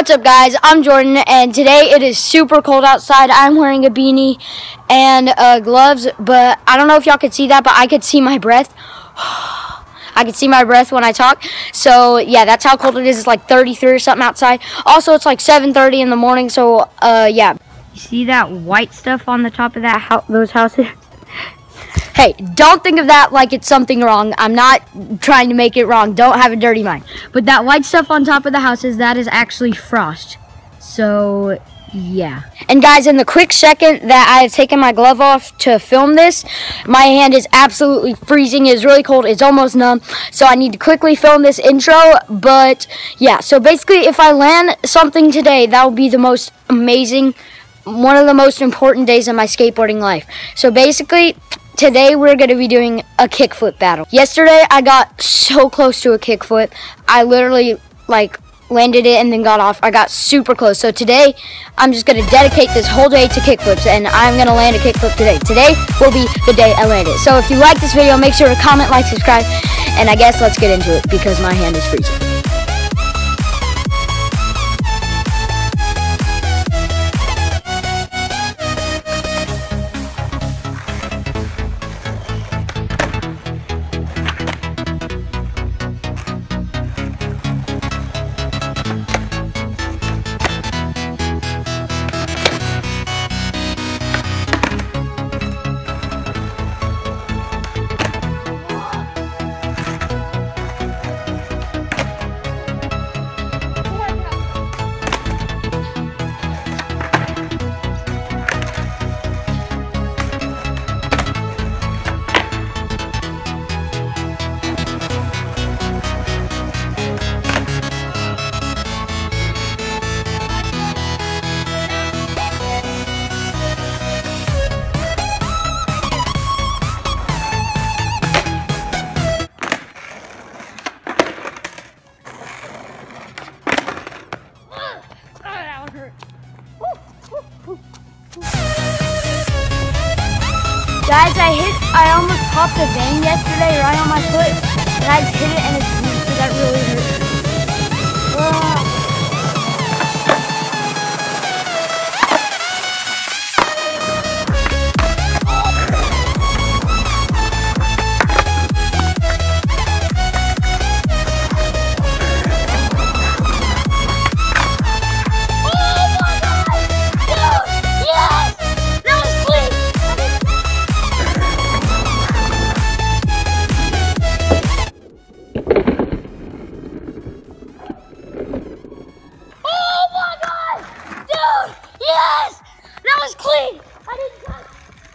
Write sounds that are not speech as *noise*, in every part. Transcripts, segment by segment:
What's up, guys? I'm Jordan, and today it is super cold outside. I'm wearing a beanie and uh, gloves, but I don't know if y'all could see that, but I could see my breath. *sighs* I can see my breath when I talk. So, yeah, that's how cold it is. It's like 33 or something outside. Also, it's like 7.30 in the morning, so, uh, yeah. You see that white stuff on the top of that ho those houses? Hey, don't think of that like it's something wrong. I'm not trying to make it wrong. Don't have a dirty mind. But that white stuff on top of the houses, that is actually frost. So, yeah. And guys, in the quick second that I have taken my glove off to film this, my hand is absolutely freezing. It's really cold. It's almost numb. So I need to quickly film this intro. But yeah, so basically if I land something today, that will be the most amazing, one of the most important days of my skateboarding life. So basically, today we're going to be doing a kickflip battle. Yesterday I got so close to a kickflip. I literally like landed it and then got off. I got super close. So today, I'm just going to dedicate this whole day to kickflips, and I'm going to land a kickflip today. Today will be the day I land it. So if you like this video, make sure to comment, like, subscribe, and I guess let's get into it because my hand is freezing. Guys, I hit, I almost popped a vein yesterday right on my foot, and I just hit it and it's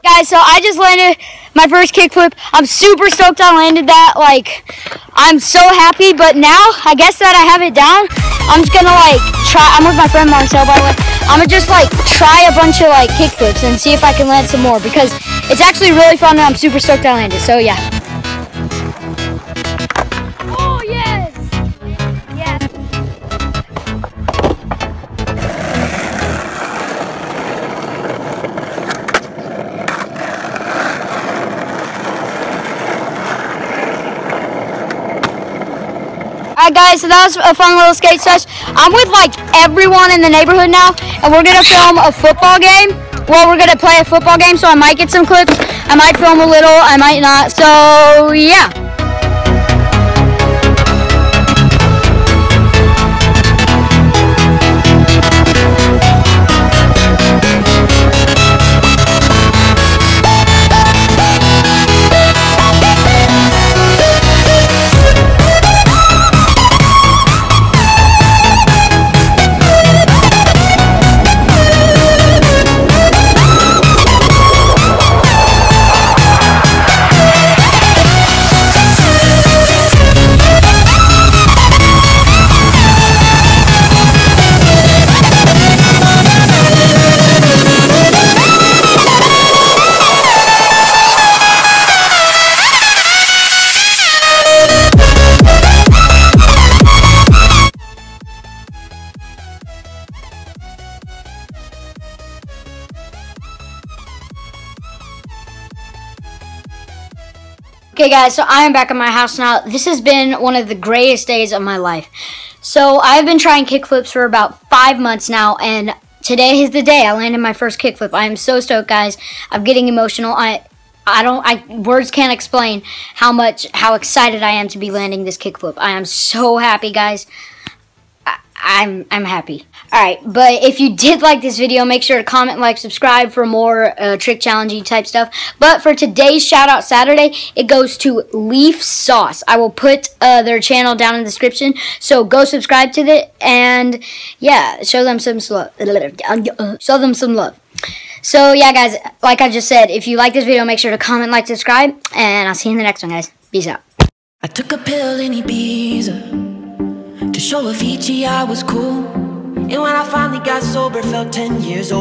guys, so I just landed my first kickflip. I'm super stoked I landed that. Like, I'm so happy. But now, I guess that I have it down, I'm just gonna like try. I'm with my friend Marcel, by the way. I'm gonna just like try a bunch of like kickflips and see if I can land some more because it's actually really fun and I'm super stoked I landed. So yeah. Alright guys, so that was a fun little skate sesh. I'm with like everyone in the neighborhood now, and we're gonna film a football game. Well, we're gonna play a football game, so I might get some clips. I might film a little, I might not. So yeah. Okay guys, so I am back at my house now. This has been one of the greatest days of my life. So I've been trying kickflips for about five months now, and today is the day I landed my first kickflip. I am so stoked, guys. I'm getting emotional. I I don't I words can't explain how much how excited I am to be landing this kickflip. I am so happy, guys. I'm I'm happy. Alright, but if you did like this video, make sure to comment, like, subscribe for more uh, trick challenging type stuff. But for today's shout out Saturday, it goes to Leaf Sauce. I will put uh, their channel down in the description, so go subscribe to it and yeah, show them some love. Show them some love. So yeah, guys, like I just said, if you like this video, make sure to comment, like, subscribe, and I'll see you in the next one, guys. Peace out. I took a pill in Ibiza show Avicii I was cool. And when I finally got sober, felt 10 years old